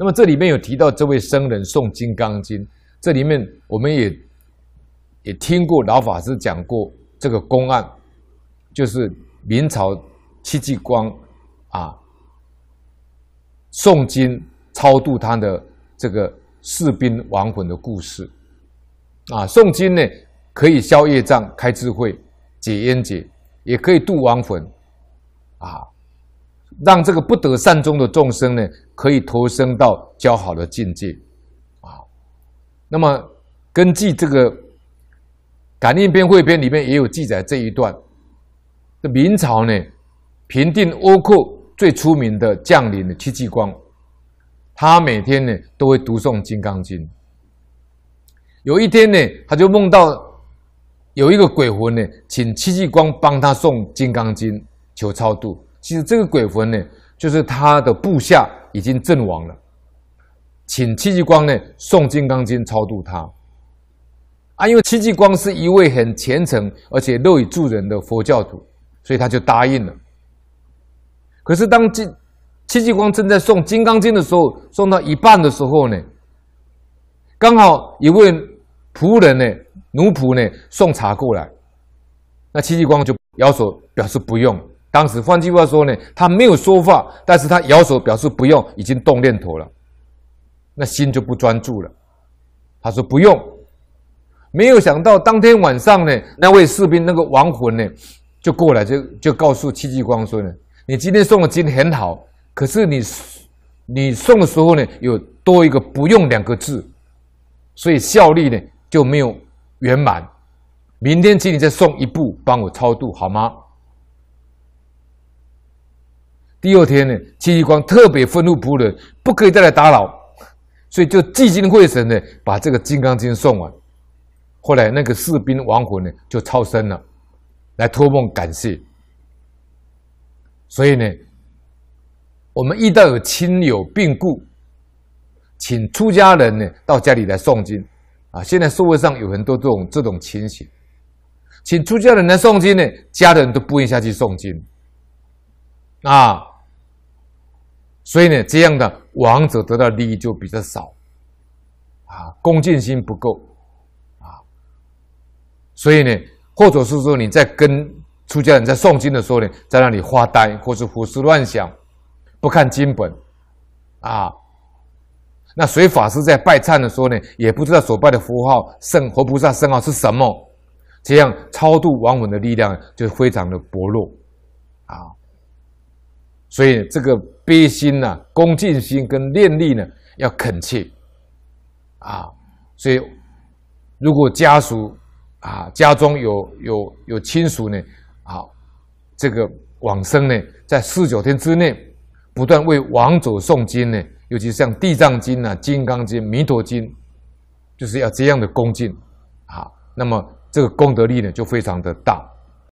那么这里面有提到这位僧人诵《金刚经》，这里面我们也也听过老法师讲过这个公案，就是明朝戚继光啊诵经超度他的这个士兵亡魂的故事啊。诵经呢可以消业障、开智慧、解冤结，也可以度亡魂啊。让这个不得善终的众生呢，可以投生到较好的境界，啊，那么根据这个《感应篇汇编》里面也有记载这一段。这明朝呢，平定倭寇最出名的将领的戚继光，他每天呢都会读诵《金刚经》。有一天呢，他就梦到有一个鬼魂呢，请戚继光帮他诵《金刚经》，求超度。其实这个鬼魂呢，就是他的部下已经阵亡了，请戚继光呢诵《金刚经》超度他。啊，因为戚继光是一位很虔诚而且乐于助人的佛教徒，所以他就答应了。可是当戚戚继光正在诵《金刚经》的时候，诵到一半的时候呢，刚好一位仆人呢，奴仆呢送茶过来，那戚继光就摇手表示不用。当时换句话说呢，他没有说话，但是他摇手表示不用，已经动念头了，那心就不专注了。他说不用，没有想到当天晚上呢，那位士兵那个亡魂呢，就过来就就告诉戚继光说呢，你今天送的经很好，可是你你送的时候呢，有多一个不用两个字，所以效力呢就没有圆满。明天请你再送一部，帮我超度好吗？第二天呢，戚继光特别吩咐仆人不可以再来打扰，所以就聚精会神的把这个《金刚经》送完。后来那个士兵亡魂呢就超生了，来托梦感谢。所以呢，我们遇到有亲友病故，请出家人呢到家里来诵经啊。现在社会上有很多这种这种情形，请出家人来诵经呢，家人都不愿意下去诵经啊。所以呢，这样的王者得到利益就比较少，啊，恭敬心不够，啊，所以呢，或者是说你在跟出家人在诵经的时候呢，在那里发呆或是胡思乱想，不看经本，啊，那随法师在拜忏的时候呢，也不知道所拜的符号圣活菩萨圣号是什么，这样超度亡魂的力量就非常的薄弱，啊。所以这个悲心呐、恭敬心跟念力呢，要恳切啊。所以如果家属啊家中有有有亲属呢，啊，这个往生呢，在四九天之内，不断为亡者诵经呢，尤其像地藏经啊、金刚经、弥陀经，就是要这样的恭敬啊。那么这个功德力呢，就非常的大。